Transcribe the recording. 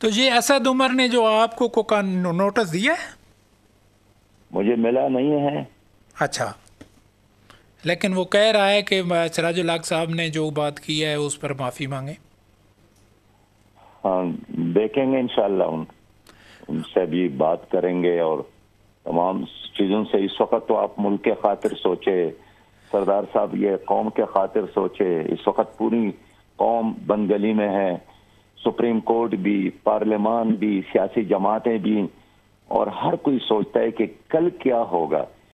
तो ये असद उमर ने जो आपको को नोटिस दिया है? मुझे मिला नहीं है। अच्छा। लेकिन वो कह रहा है कि सराजुल हक साहब ने जो बात की है उस पर माफ़ी मांगे। हाँ देखेंगे इंशाल्लाह उन उनसे भी बात करेंगे और तमाम चीज़ों से इस वक्त तो आप मुल्क के खातिर सोचे सरदार साहब ये कौम के खातिर सोचे इस वक्त पूरी कौम बंदगली में है। सुप्रीम कोर्ट भी पार्लियामान भी, सियासी जमातें भी, और हर कोई सोचता है कि कल क्या होगा।